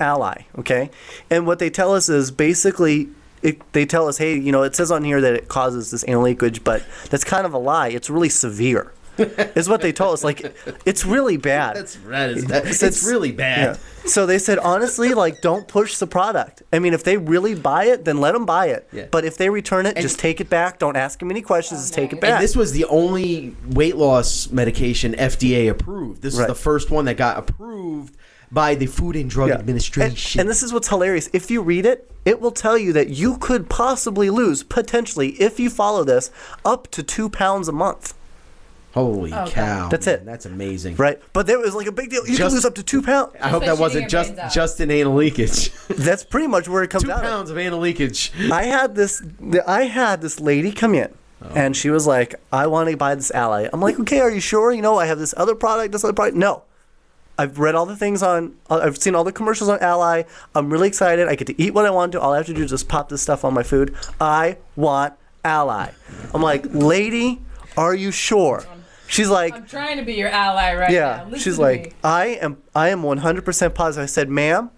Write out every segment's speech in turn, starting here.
Alli, okay? And what they tell us is basically it, they tell us, hey, you know, it says on here that it causes this anal leakage, but that's kind of a lie. It's really severe. is what they told us. Like, it's really bad. That's that is that, it's, It's- really bad. Yeah. So they said, honestly, like, don't push the product. I mean, if they really buy it, then let them buy it. Yeah. But if they return it, just take it back. Don't ask them any questions. Just take it And back. this was the only weight loss medication FDA approved. This Right. is the first one that got approved by the Food and Drug Yeah. Administration. And, and this is what's hilarious. If you read it, it will tell you that you could possibly lose, potentially, if you follow this, up to two pounds a month. Holy Okay. cow! That's man, it. That's amazing. Right? But there was like a big deal. You can Just- lose up to two pounds. I hope that wasn't just just an anal leakage. That's pretty much where it comes Two out. of. pounds of anal leakage. I had this I had this lady come in Oh. and she was like, I want to buy this Alli. I'm like, okay, are you sure? You know, I have this other product, this other product. No. I've read all the things on uh, I've seen all the commercials on Alli. I'm really excited. I get to eat what I want to. All I have to do is just pop this stuff on my food. I want Alli. I'm like, lady, are you sure? She's like, I'm trying to be your ally right yeah. now. Listen She's like, me. I am I am 100% positive. I said, ma'am,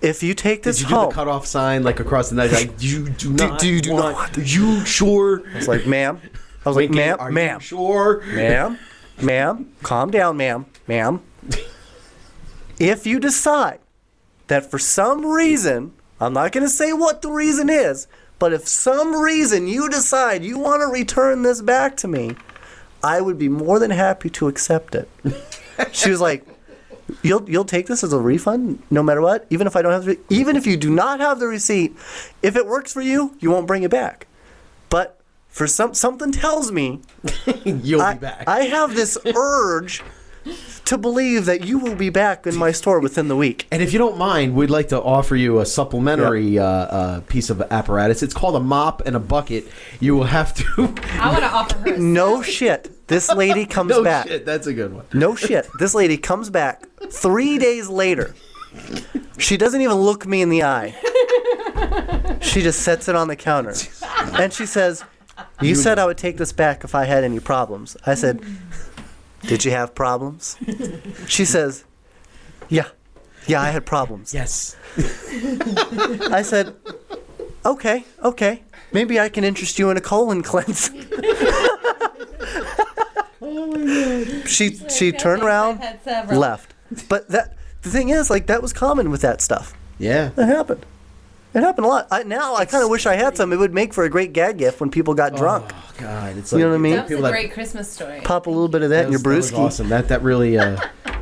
if you take this Did you do home, the cutoff sign like across the night? Like you do not. do you do want, not- You sure? I was like, ma'am. I was like, ma'am, are you ma'am, sure? ma'am, ma'am, calm down, ma'am, ma'am. If you decide that for some reason, I'm not going to say what the reason is, but if some reason you decide you want to return this back to me, I would be more than happy to accept it. she was like, "You'll you'll take this as a refund no matter what, even if I don't have the even if you do not have the receipt. If it works for you, you won't bring it back. But for some something tells me You'll I, be back. I have this urge to believe that you will be back in my store within the week. And if you don't mind, we'd like to offer you a supplementary uh, uh, piece of apparatus. It's called a mop and a bucket. You will have to. I want to offer her. No shit. This lady comes no back. shit, that's a good one. No shit. This lady comes back three days later. She doesn't even look me in the eye. She just sets it on the counter. And she says, You said I would take this back if I had any problems. I said, Did you have problems? She says, Yeah. Yeah, I had problems. Yes. I said, Okay, okay. Maybe I can interest you in a colon cleanse. She she turned around, I've had several. left. But that the thing is, like that was common with that stuff. Yeah. That happened. It happened a lot. I, now I kind of wish I had some. It would make for a great gag gift when people got drunk. Oh God, it's like You know what I mean? That was a people that- great Christmas story. Pop a little bit of that, That in your was, that was brewski. awesome. That that really uh,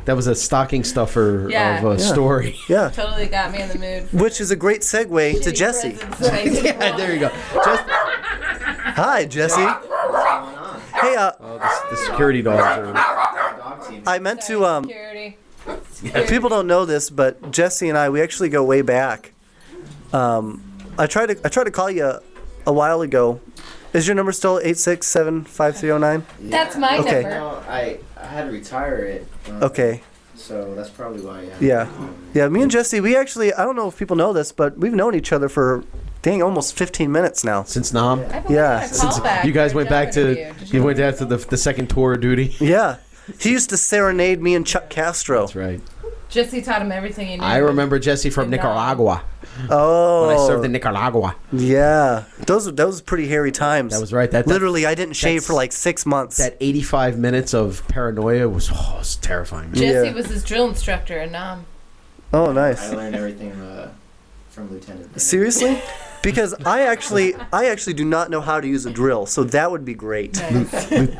that was a stocking stuffer Yeah. of a Yeah. story. Yeah, Totally got me in the mood. which is a great segue to Jesse. presents that I didn't yeah, there you go. Just Hi, Jesse. Hey, uh, oh, the, the security dogs are. Dog team. I meant want. to. Um, Security. people don't know this, but Jesse and I, we actually go way back. Um, I tried to I tried to call you a, a while ago. Is your number still eight six seven five three zero nine? That's my Okay. number. No, I I had to retire it. um, Okay. So that's probably why. I Yeah. Yeah, me and Jesse, we actually, I don't know if people know this, but we've known each other for, dang, almost 15 minutes now. Since Nam, I Yeah, since you guys went back to interview. Did you went know back to the the second tour of duty. Yeah. He used to serenade me and Chuck Castro. That's right. Jesse taught him everything he knew. I remember Jesse from Nicaragua Oh. when I served in Nicaragua. Yeah. Those, those pretty hairy times. That was right. That, that Literally, I didn't shave for like six months. that 85 minutes of paranoia was oh, it was terrifying. Man. Jesse Yeah. was his drill instructor in Nam. oh, nice. I nice. learned everything uh, from Lieutenant. Dan. Seriously? Because I actually, I actually do not know how to use a drill, so that would be great.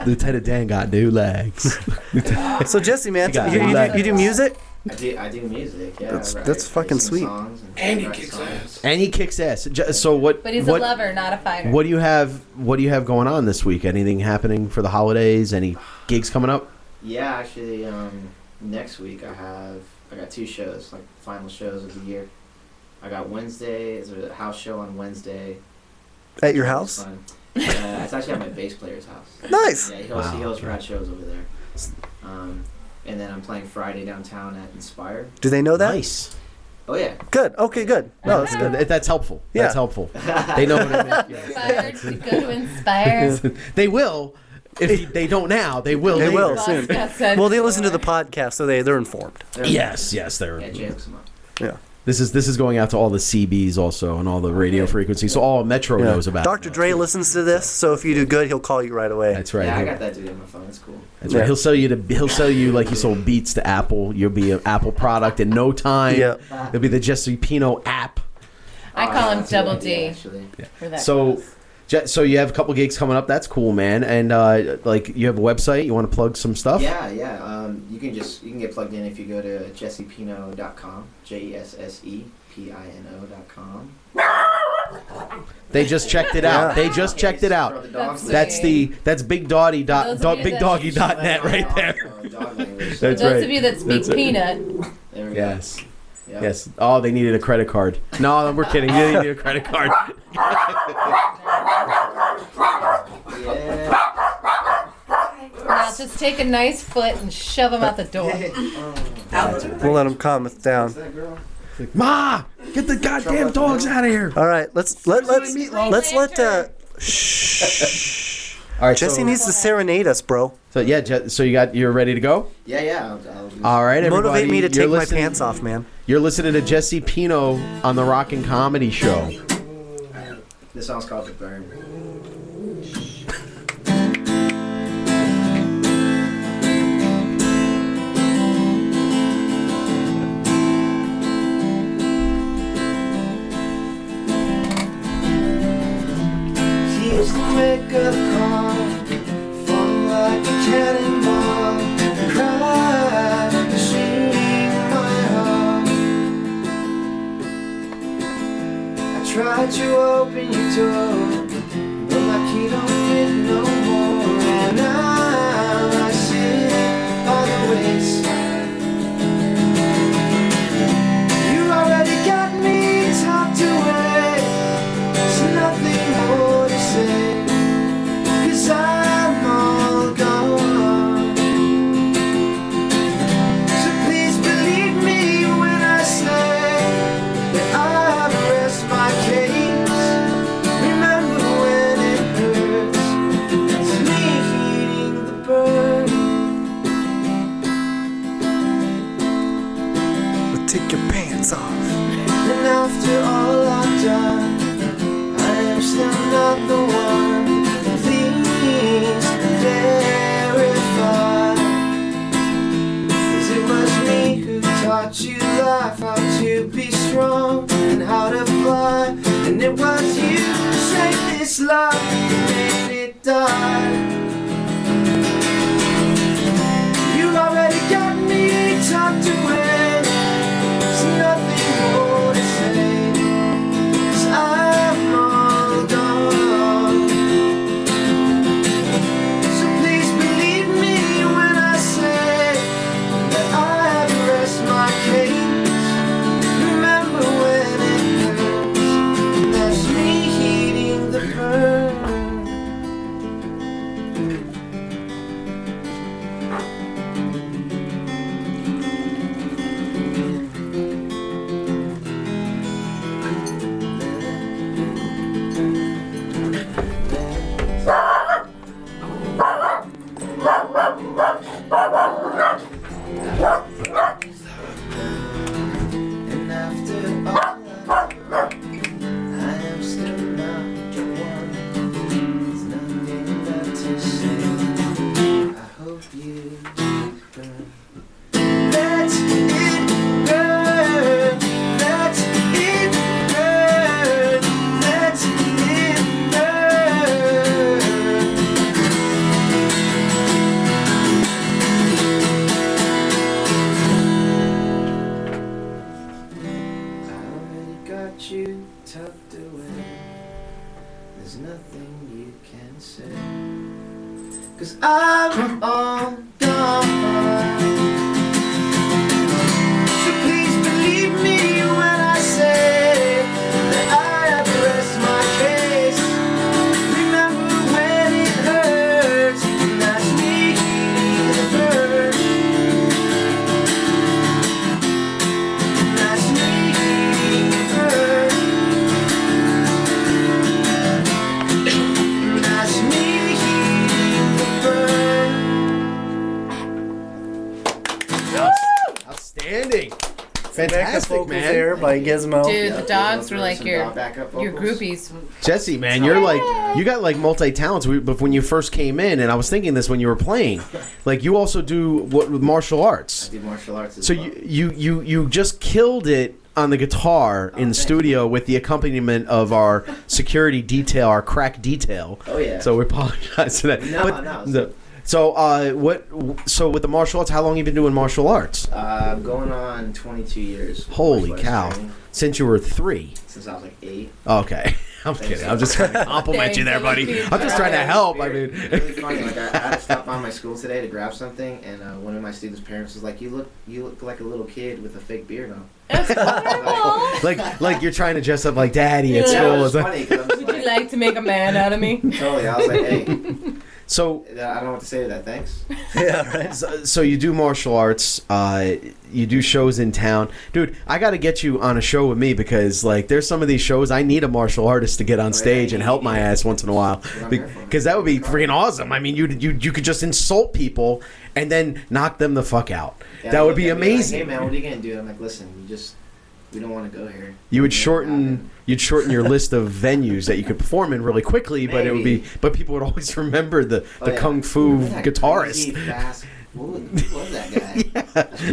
Lieutenant Dan got new legs. So Jesse, man, You you, you, you do music? I do. I do music. Yeah. That's- I write- that's fucking sweet. songs And, And he kicks songs. ass. and he kicks ass. So what? But he's what, a lover, not a fighter. What do you have? What do you have going on this week? Anything happening for the holidays? Any gigs coming up? Yeah, actually, um, next week I have I got two shows, like final shows of the year. I got Wednesday. Is a house show on Wednesday. At your house? fun. Uh, it's actually at my bass player's house. Nice. Yeah, he hosts, he Wow. hosts rad shows over there. Um, and then I'm playing Friday downtown at Inspire. Do they know that? Nice. Oh yeah. Good. Okay, good. No, that's good. That's helpful. Yeah. That's helpful. They know what it is. Inspired to go to Inspire. they will. If they don't now, they will. They later. will soon. Well, they listen to the podcast, so they they're informed. They're- Yes, yes, they're. Yeah, Jay hooks 'em up. Yeah. This is this is going out to all the CBs also and all the radio frequencies. So all Metro Yeah. knows about. Dr. it. Dre listens to this, so if you do good, he'll call you right away. That's right. Yeah, I He'll- got that dude on my phone. It's cool. That's right. He'll sell you to he'll sell you like he sold Beats to Apple. You'll be an Apple product in no time. Yeah. It'll be the Jesse Pino app. I call him that's a good Double D. Actually. For that So, class. Je- so you have a couple gigs coming up. That's cool, man. And uh, like you have a website. You want to plug some stuff? Yeah, yeah. Um, you can just you can get plugged in if you go to jessepino.com. J e s s e p i n o dot com. They just checked it out. They just checked it out. The That's That's the that's big dotty dot, Those of dot big doggy dot net right there. Oh, dog language. That's those right. of you that speak That's it. peanut, There we Yes. go. Yeah. Yes. Oh, they needed a credit card. No, we're kidding. They didn't need a credit card. just take a nice foot and shove him out the door. We'll let him calm us down. Ma, get the goddamn dogs out of here. All right, let's let let's let's let uh, shh. All right, Jesse so, needs to serenade us, bro. so yeah, Je- so you got you're ready to go. Yeah, yeah. I'll, I'll All right, everybody. Motivate me to take my pants off, man. You're listening to Jesse Pino on the Rockin' Comedy Show. This song's called The Burn. Keeps the wake-up call. Falling like a cannonball Cry, shooting my heart. I tried to open your door, but my key don't fit no more. It was you who saved this love and made it die. By Gizmo. Dude, Yeah, the dogs were like your your groupies. Jesse, man, you're like you got like multi talents. But when you first came in, and I was thinking this when you were playing, like you also do what with martial arts. I do martial arts as So well. you you you you just killed it on the guitar oh, in the thank studio with the accompaniment of our security detail, our crack detail. Oh, yeah. So we apologize for that. No, but no, the- so uh, what? So with the martial arts, how long you been doing martial arts? Uh, going on 22 years. Holy cow! training Since you were three. Since I was like eight. Okay. I'm kidding. I'm just trying to compliment you there, buddy. I'm just trying to help. I It's mean, really funny. Like I, I had to stop by my school today to grab something, and uh, one of my students' parents was like, "You look, you look like a little kid with a fake beard on." That's like like you're trying to dress up like daddy at Yeah. Yeah, school. it was It's like- funny 'cause Would you like, like to make a man out of me? totally. I was like, "Hey, So I don't know what to say to that. Thanks." Yeah, right. So, so you do martial arts. Uh, you do shows in town, dude. I got to get you on a show with me because like there's some of these shows I need a martial artist to get on yeah, stage and help my ass once in a while what I'm here for. because that would be freaking awesome. I mean, you you you could just insult people and then knock them the fuck out. Yeah, that would be at me like, amazing. hey man, what are you gonna do? I'm like, listen, you just we don't want to go here. You would shorten you'd shorten your list of venues that you could perform in really quickly, but it would be but people would always remember the Oh, the yeah. kung fu guitarist. fast- who was that guy? That's.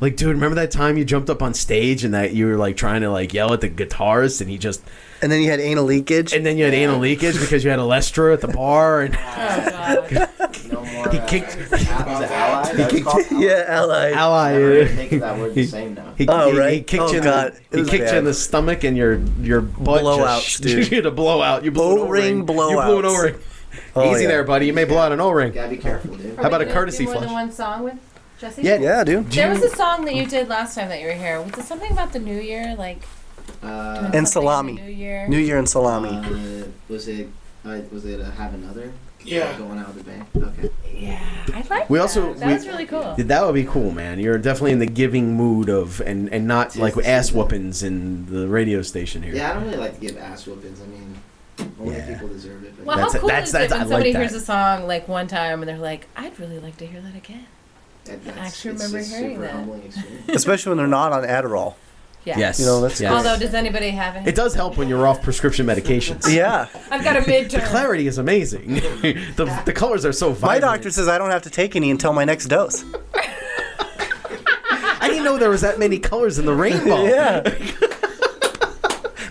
Like, dude, remember that time you jumped up on stage and that you were like trying to like yell at the guitarist and he just And then you had anal leakage. and then you had anal leakage because you had a Lestra at the bar and Oh god. No more. He uh, kicked- Was it ally? That was called yeah, ally. ally. Never uh, even think of that word the He- same now. He, Oh, he, right. he kicked Oh, you in God. the, he was kicked you in bad. the stomach and your your butt Blowouts, just, dude. You had a blowout. You blew an O-ring O-ring. You blew an blowouts. O-ring. Oh, Easy yeah. there, buddy. You may blow out an O-ring. Gotta be careful, dude. How about a we gonna courtesy do more than flush? one song with Jesse? Yeah. Yeah, dude. There was a song that you did last time that you were here. Was it something about the New Year, like Uh, And salami. New Year? New Year and salami. Uh, was it? Uh, was it uh, have another? Yeah. Going out with the band. Okay. yeah, I like. We that. also- that we- was really cool. That would be cool, man. You're definitely in the giving mood of and and not Tis like the ass season. whoopings in the radio station here. Yeah, I don't really like to give ass whoopings. I mean, only Yeah. people deserve it. But Well, That's how cool That's- is that's- it when like somebody that. hears a song like one time and they're like, "I'd really like to hear that again." that, that's, actually it's remember a hearing super that. humbling experience. Especially when they're not on Adderall. Yeah. Yes. You know, that's yes. Although, does anybody have it? it does help when you're off prescription medications. Yeah. I've got a midterm. The clarity is amazing. the the colors are so vibrant. My doctor says I don't have to take any until my next dose. I didn't know there was that many colors in the rainbow. Yeah.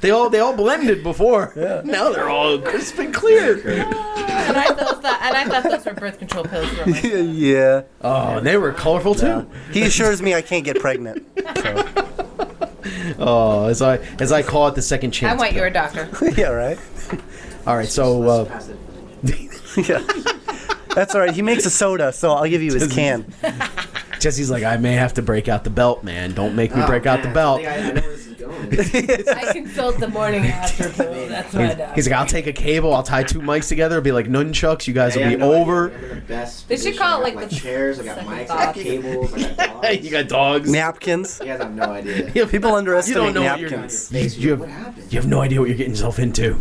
They all they all blended before. Yeah. Now they're all crisp and clear. Ah, and I thought that, and I thought those were birth control pills for my yeah. Oh, and they were colorful too. He assures me I can't get pregnant. Oh, as I as I call it the second chance. I chance. want your doctor. yeah, right? All right, so uh. Yeah. That's all right. He makes a soda, so I'll give you his can. Jesse's like, I may have to break out the belt, man. Don't make me Oh, break out the man, belt. I, think I, I know where this is going. I consult the morning after pill. That's my doctor. He's like, I'll take a cable, I'll tie two mics together, it'll be like nunchucks. You guys Yeah, will be no, over. The best They should position. call it I like got, the chairs. I got second mics. I thought. got cables. I got dogs. you got dogs. Napkins. You guys have no idea. You People You underestimate don't know what you're napkins. Face, You have- what happened? You have no idea what you're getting yourself into.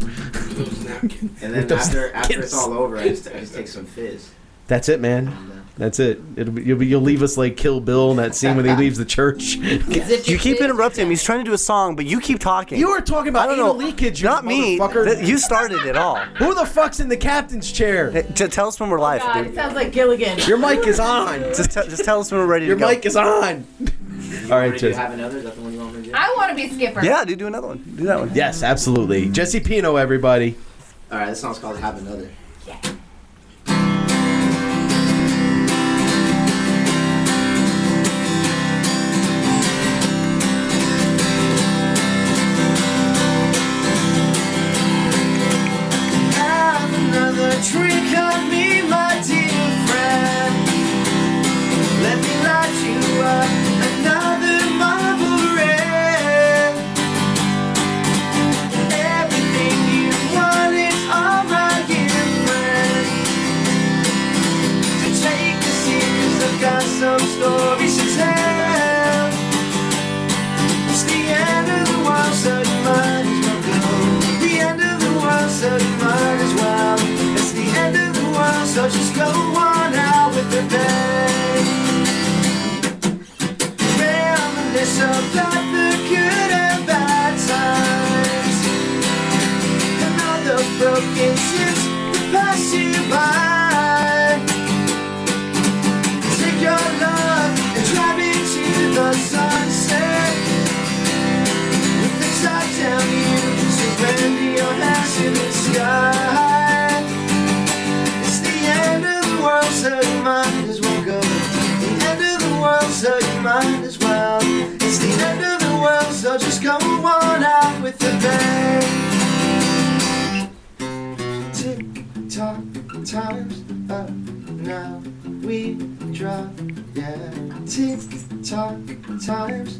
And then those after after napkins. it's all over, I just, I just take some fizz. That's it, man. And, uh, That's it. It'll be, you'll, be, you'll leave us like Kill Bill in that scene when he leaves the church. You keep interrupting him. He's trying to do a song, but you keep talking. You were talking I about don't anal know. leakage, you Not me. Th- You started it all. Who the fuck's in the captain's chair? Hey, j- tell us when we're live, oh God, it dude. sounds like Gilligan. Your mic is on. Just, te- just tell us when we're ready Your to go. Your mic is on. you All right, want Jesse. have another? Is that the one you want me to do? I want to be skipper. Yeah, dude, do another one. Do that one. Yes, absolutely. Jesse Pino, everybody. All right, this song's called "Have Another." Have another time's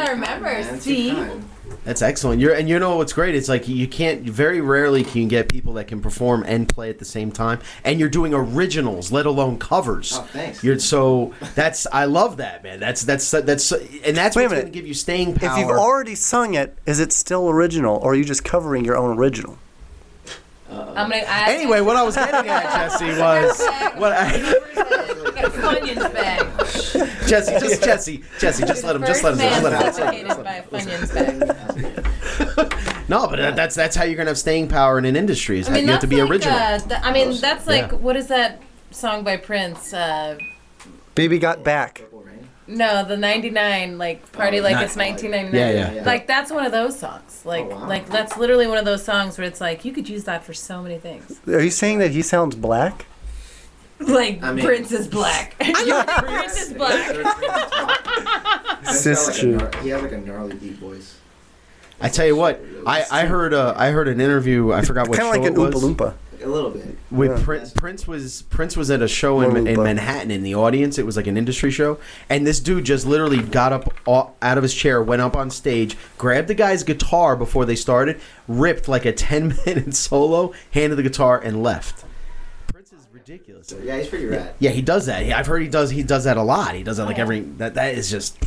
I remember. See? That's excellent. You're and you know what's great? It's like you can't very rarely can you get people that can perform and play at the same time. And you're doing originals, let alone covers. Oh, thanks. You're so that's I love that, man. That's that's that's and that's Wait what's going to give you staying power. If you've already sung it, is it still original, or are you just covering your own original? I'm gonna ask Anyway, what I was getting at, Jesse, was what I, Got a Funyuns bag. Jesse, just Jesse, Jesse, just let him, just let him, just let him. Just let him. Suffocated by a Funyuns bag. No, but uh, that's that's how you're gonna have staying power in an industry. Is I mean, you have to be like, original. Uh, th- I mean, that's like Yeah. what is that song by Prince? Uh, Baby got back. No, the '99 like party Oh, like Ni- it's 1999. Yeah, yeah. Yeah. Like that's one of those songs. Like Oh, wow. like that's literally one of those songs where it's like you could use that for so many things. Are you saying that he sounds black? Like I mean- Prince is black. Prince is black. Sister. He has like a gnarly deep voice. I tell you what, I, I heard uh, I heard an interview. I forgot what Kind of like it an was. Oompa Loompa. A little bit. With Yeah. Prince, Prince was Prince was at a show in, in Manhattan in the audience. It was like an industry show, and this dude just literally got up au- out of his chair, went up on stage, grabbed the guy's guitar before they started, ripped like a ten minute solo, handed the guitar, and left. Prince is ridiculous. So, yeah, he's pretty rad. Yeah, he does that. He- I've heard he does he does that a lot. He does that like oh, yeah. every that that is just.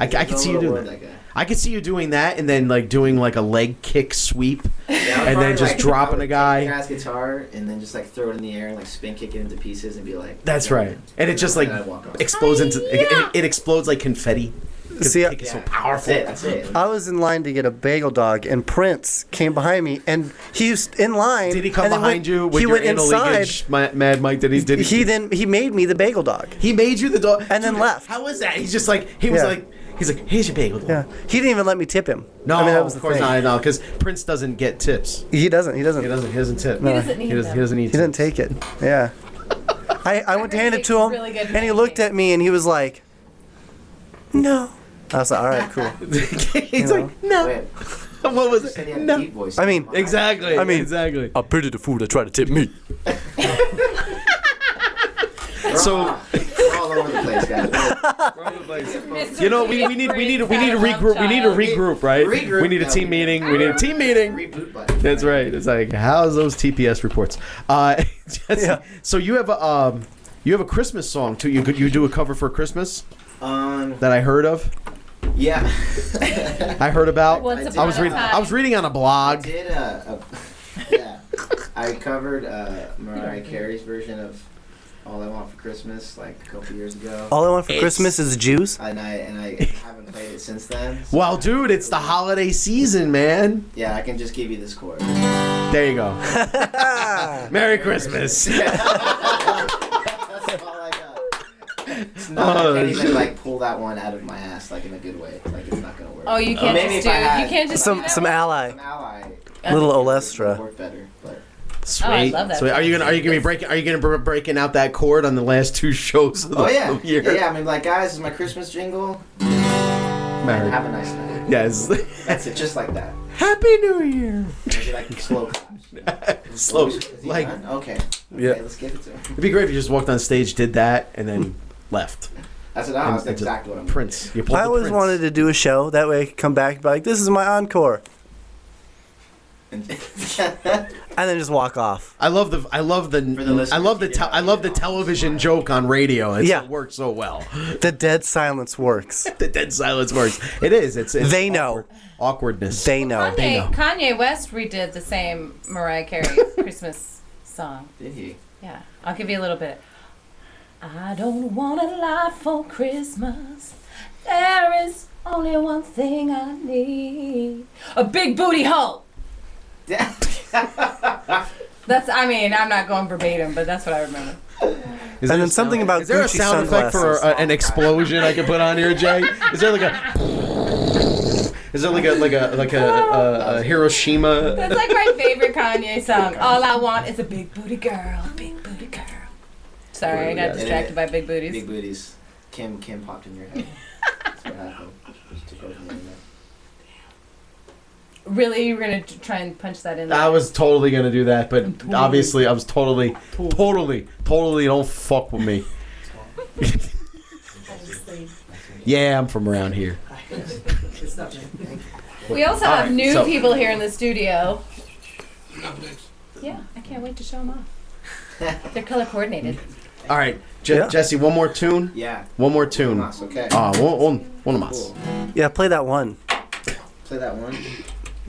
I, I He's can see you doing word, that. guy. I could see you doing that, and then like doing like a leg kick sweep. Yeah, And then just dropping I would a guy. take the guy's guitar and then just like throw it in the air and like spin kick it into pieces and be like. That's right, and it just like walk off. explodes into oh, it, it, it explodes like confetti. 'Cause See, the I- is so powerful. That's it. That's it. I was in line to get a bagel dog, and Prince came behind me, and he was in line. Did he come behind went- you with he your went inside. leakage, Mad Mike? Did he? Did he? He then he made me the bagel dog. he made you the dog, And then left. How was that? He's just like he was Yeah. like he's like here's your bagel. Dog. Yeah, he didn't even let me tip him. No, I mean, that was of course thing. not. No, because Prince doesn't get tips. He doesn't. He doesn't. He doesn't. He doesn't tip. He doesn't need He doesn't, them. he doesn't need. He didn't take it. Yeah. I, I went to hand it to him, Really and he looked at me, and he was like, "No." I was like, "All right, cool." he's You like no. Wait, What was said he it? had a No. deep voice. I mean, Exactly. I mean- exactly. I pity the fool that tried to tip me. We're so- all, we're all over the place, guys. You know, we, we need we need we need to regroup. We need to regroup, right? Regroup. We need a team meeting. We need a team meeting. Reboot button. That's right. It's like how's those TPS reports? Uh, Jesse, Yeah. So you have a um, you have a Christmas song too. You could you do a cover for Christmas Um. that I heard of. Yeah. I heard about. Once I upon I was reading. I was reading on a blog. I did uh, a, yeah. I covered uh, Mariah Carey's version of "All I Want for Christmas" like a couple years ago, All I want for It's- Christmas is Jews. and I and I haven't played it since then. so- Well, dude, it's the holiday season, man. Yeah, I can just give you this chord. There you go. Merry Christmas. That's all I got. It's not, Oh, I can't oh, even like pull that one out of my ass like in a good way. Like it's not gonna work. Oh, you can't Maybe just if do. I had You can't just Some do that some ally. An ally. Little It would Olestra. work better, but Sweet. Oh, I love that So are you gonna are you gonna be breaking are you gonna be breaking out that chord on the last two shows of oh, the oh yeah, year? yeah, yeah. I mean, like guys, this is my Christmas jingle. And Merry- have a nice night. Yes. That's it, just like that. Happy New Year. Maybe like slow claps. Slow, Is he like done? okay. Yeah. Okay, let's give it to him. it'd be great if you just walked on stage, did that, and then left. That's what I And That's exactly what I'm Prince. You pulled I the always Prince. wanted to do a show that way. I could come back and be like, "This is my encore," and then just walk off. I love the I love the, the I love the te- I love the it. television joke on radio. It's, Yeah. it works so well. The dead silence works. The dead silence works. It is. It's, it's They know. awkward- awkwardness. They know. Kanye, Kanye West redid the same Mariah Carey Christmas song. Did he? Yeah, I'll give you a little bit. I don't want a lot for Christmas. There is only one thing I need: a big booty hole. That's. I mean, I'm not going verbatim, but that's what I remember. Is And then something sound- about Is there a Gucci sound effect for a, uh, an explosion I can put on here, Jay? Is there like a? Is there like a like a like a, a, a Hiroshima? That's like my favorite Kanye song. All I want is a big booty girl, big booty girl. Sorry, I got Yeah. distracted by big booties. Big booties. Kim Kim popped in your head. That's what happened. Just took over the internet. Really, you were gonna t- try and punch that in there? I was totally gonna do that, but obviously I was totally, totally, totally don't fuck with me. yeah, I'm from around here. We also have right, new so- people here in the studio. Yeah, I can't wait to show them off. They're color coordinated. All right, Je- Yeah. Jesse, one more tune. Yeah. One more tune. Mas, okay. Ah, one, one, one of us. Cool. Yeah, play that one. Play that one.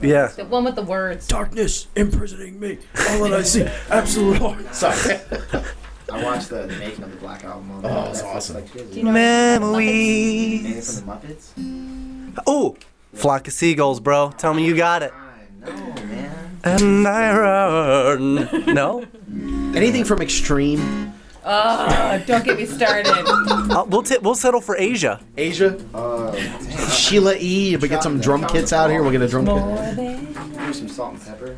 Yeah. The one with the words. Darkness imprisoning me. All that I see, absolute horror. Sorry. I watched the, the making of the Black Album on Oh, it's Netflix, awesome. Like, Do you ago. know Anything Memories. from the Muppets? Oh, flock of seagulls, bro. Tell me you got it. I know, man. And I run. No, Anything from Extreme, Oh, don't get me started. uh, we'll t- we'll settle for Asia. Asia, Oh, dang. Sheila E. If we get some drum kits out here, we'll get a drum kit. More. Do some salt and pepper.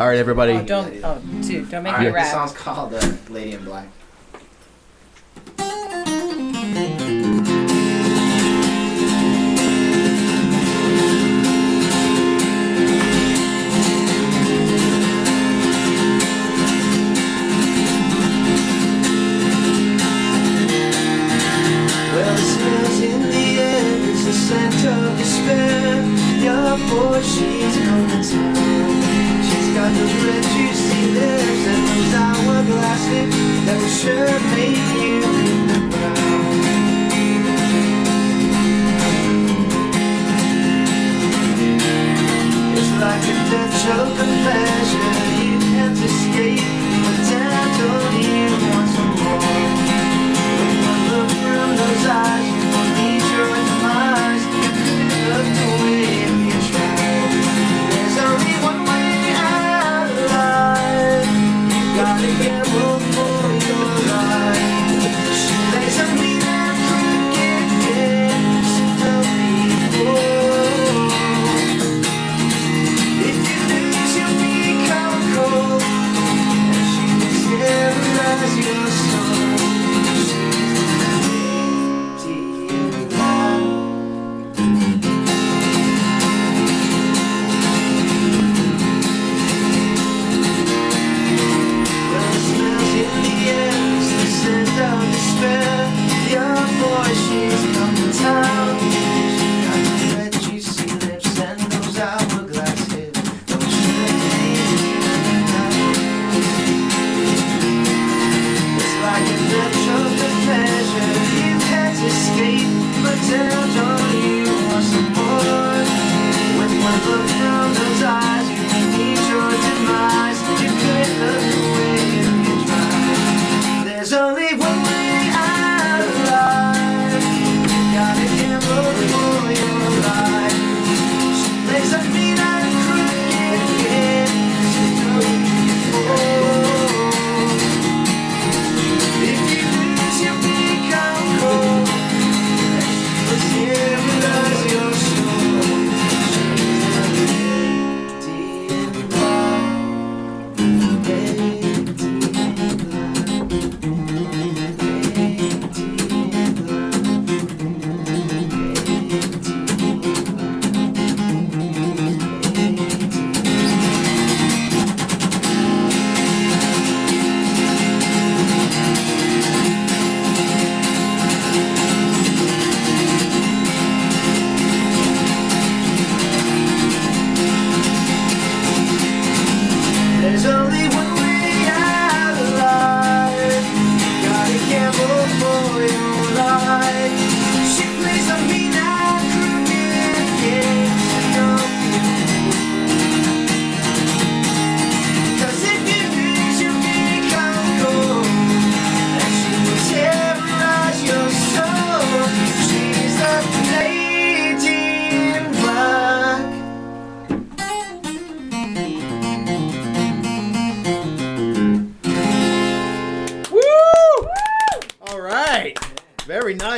All right, everybody. Oh, don't. Oh, dude, don't make All me right, this rap. song's called uh, Lady in Black. Well, it smells in the air, it's the scent of despair. Your boy, she's coming town. She's got those red juicy lips and those hourglass lips that will sure make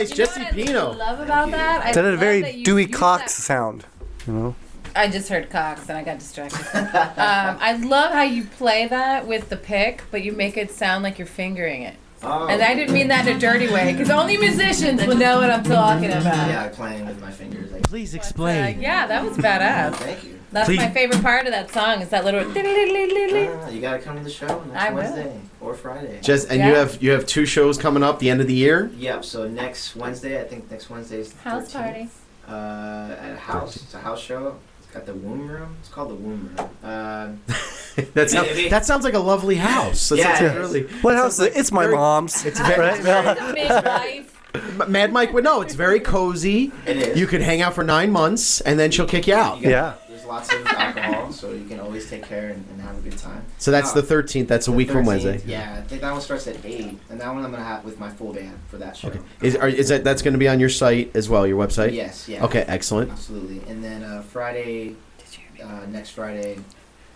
Jesse what I Pino. love about that? I That had a very that Dewey Cox that- sound. You know? I just heard Cox and I got distracted. um, I love how you play that with the pick, but you make it sound like you're fingering it. Oh. And I didn't mean that in a dirty way, because only musicians will know what I'm talking about. Yeah, playing with my fingers. Like, Please Uh, explain. yeah, that was badass. thank you. That's Please. my favorite part of that song. Is that little. Uh, you gotta come to the show next I will. Wednesday or Friday. Just and you Yeah. have you have two shows coming up the end of the year. Yep. So next Wednesday, I think next Wednesday is the House 13th, party. Uh, at a house. It's a house show. It's got the womb room. It's called the womb room. Uh, that, sounds, Maybe. that sounds like a lovely house. That Yeah, sounds it is. really. What that house? sounds Is it? It's my very- mom's. It's very right? Midlife. Mad Mike would know. It's very cozy. it is. You could hang out for nine months and then she'll kick you out. You got- Yeah. Lots of alcohol, so you can always take care and, and have a good time. So that's No, the 13th. That's a week from Wednesday. Yeah, I think that one starts at eight, and that one I'm gonna have with my full band for that show. Okay. Is, are, is that that's going to be on your site as well? Your website? Yes. Yeah. Okay. Excellent. Absolutely. And then uh, Friday, uh, next Friday,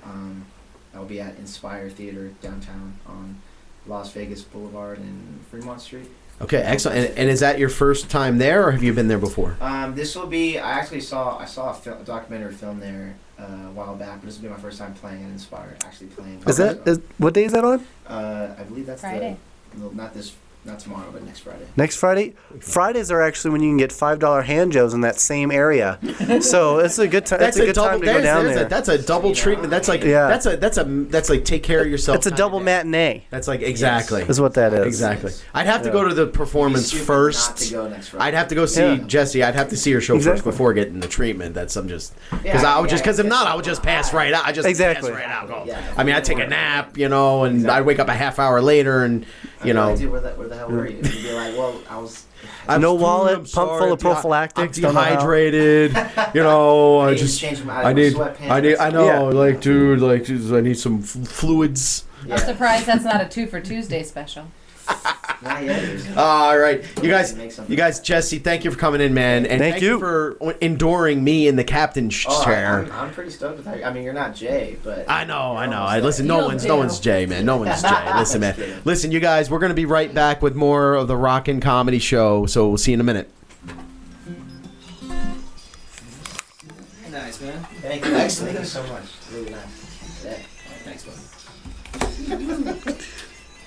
um, I'll be at Inspire Theater downtown on Las Vegas Boulevard and Fremont Street. Okay. Excellent. And, and is that your first time there, or have you been there before? Um, this will be. I actually saw. I saw a, fil- a documentary film there uh, a while back, but this will be my first time playing at Inspire. Actually playing. Is that is what day is that on? Uh, I believe that's Friday. the. No, not this. Not tomorrow, but next Friday. Next Friday. Fridays are actually when you can get five dollar hand joes in that same area. So it's a good time. It's a good time to go there's- down there's there. A, that's a double treatment. That's like Yeah. That's a that's a that's like take care of yourself. It's a double matinee. That's like exactly. Is what that is. Exactly. I'd have to Yeah. go to the performance first. Not to go next Friday. I'd have to go see Yeah. Jesse. I'd have to see her show first before getting the treatment. That's I'm just because Yeah, I would just yeah, because if yeah. not I would just pass right out. I just Exactly. pass right out. Go. Yeah. I mean I'd take a nap, you know, and Exactly. I'd wake up a half hour later, and I'd you be like, know. Dude, where the, where the hell were you? And you'd be like, well, I was. I'm No dude, wallet, I'm pump sorry, full of I'm prophylactics, I'm don't know how. dehydrated. you know, I I just change my I need. I need I know Yeah. like dude like I need some f- fluids. Yeah. I'm surprised that's not a two for Tuesday special. Not yet. All right, you guys, you guys, Jesse, thank you for coming in, man, and Thank you. for enduring me in the captain's Oh, chair. I'm, I'm pretty stoked with that. I mean, you're not Jay, but I know, I know. I listen. No You'll one's, no one's Jay, man. No one's Jay. Listen, man. Listen, you guys. We're gonna be right back with more of the Rockin' Comedy Show. So we'll see you in a minute. Nice, man. Thank you. Excellent. Thank you so much. Really nice. Yeah. Thanks, bud.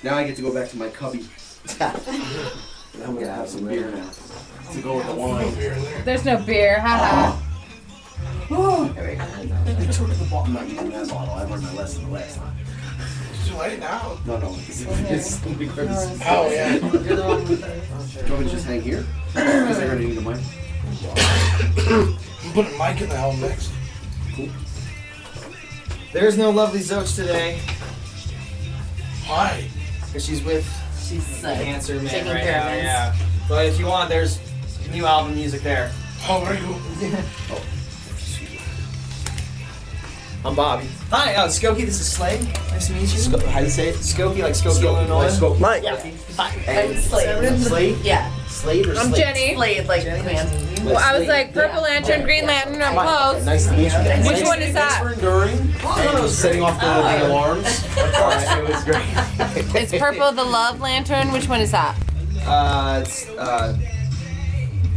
now I get to go back to my cubby. I'm gonna have some beer now to go with the wine. There's no beer, haha. They took the bottle. I'm not using that bottle. I learned my lesson the last time. Too late now. No, no. It's, it's, it's, Oh yeah. Do you want me to just hang here? Because they're gonna need a mic. I'm putting Mike in the helm next. There's no lovely Zoch today Why? Because she's with She's the cancer man taking right care now. us. Yeah. But if you want, there's new album music there. Oh, very cool. I'm Bobby. Hi, uh, Skokie. This is Slade. Nice to meet you. How do you say it? Skokie, like Skokie, Illinois. Mike. I'm Slade. Slade? Yeah. Slade or I'm Jenny. Slade, like man. Well, I was like Purple Lantern, Green Lantern, I'm close. Nice to meet you. Which one is that? Thanks for enduring and setting off the, the alarms. It was great. Is Purple the Love Lantern? Which one is that? Uh, it's, uh,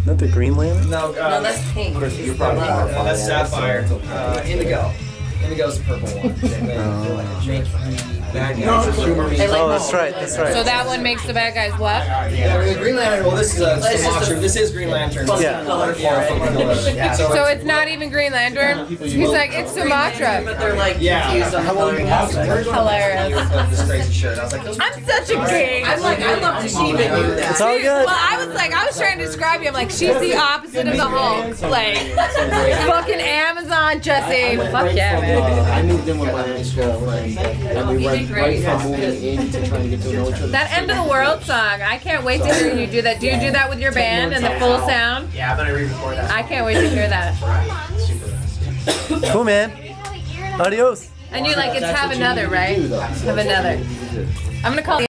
Not the Green Lantern. no, uh, pink. You're probably uh, that's Sapphire. Uh, Indigo. Indigo's the purple one. The oh. bad guys. Oh, that's right. That's right. So that one makes the bad guys what? Yeah, the Green Lantern. Well, this is a Sinestro. This is Green Lantern. Yeah. Yeah. So, So it's not even Green Lantern. He's like, it's Sinestro. But they're like Yeah. confused on the coloring aspect. Hilarious. this crazy shirt. I was like, I'm such a geek. I'm like, I love to see that you It's that. all good. Well, I was like, I was trying to describe you. I'm like, she's the opposite of the Hulk. Like, fucking Amazon, Jesse. Fuck yeah, man. Uh, I moved in with my ex-girlfriend, and we You went did great. right from moving in to trying to get to know each other. That end of the world song. I can't wait to hear you do that. Do you do that with your band and the full sound? Yeah, I'm gonna re-record that. I can't wait to hear that. Cool, man. Adios. And you like, it's have another, right? Have another. I'm gonna call